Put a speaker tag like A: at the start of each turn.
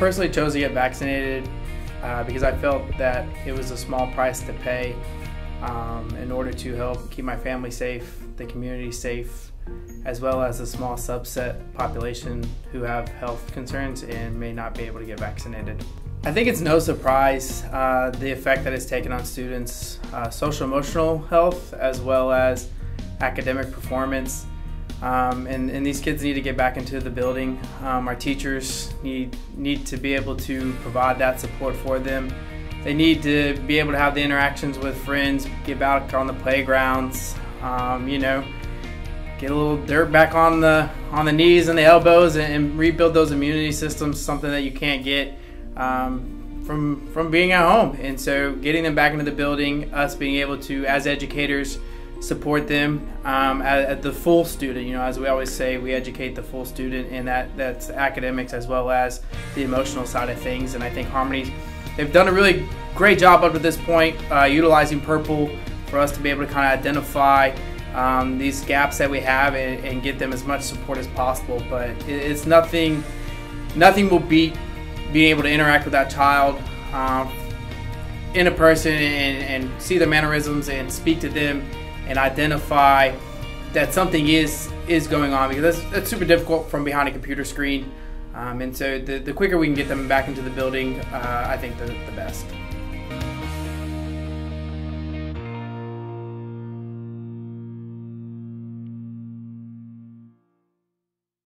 A: personally chose to get vaccinated uh, because I felt that it was a small price to pay um, in order to help keep my family safe, the community safe, as well as a small subset population who have health concerns and may not be able to get vaccinated. I think it's no surprise uh, the effect that it's taken on students' uh, social emotional health as well as academic performance. Um, and, and, these kids need to get back into the building. Um, our teachers need need to be able to provide that support for them. They need to be able to have the interactions with friends, get back on the playgrounds. Um, you know, get a little dirt back on the on the knees and the elbows, and, and rebuild those immunity systems. Something that you can't get um, from from being at home. And so, getting them back into the building, us being able to, as educators support them um, at, the full student. You know, as we always say, we educate the full student, and that that's academics as well as the emotional side of things. And I think Harmony, they've done a really great job up to this point, uh, utilizing Purple for us to be able to kind of identify um, these gaps that we have and, and, get them as much support as possible. But it, it's nothing, nothing will beat being able to interact with that child. Um, in a person and, and see their mannerisms and speak to them and identify that something is is going on because that's, that's super difficult from behind a computer screen. Um, and so the, the quicker we can get them back into the building, uh, I think the, the best.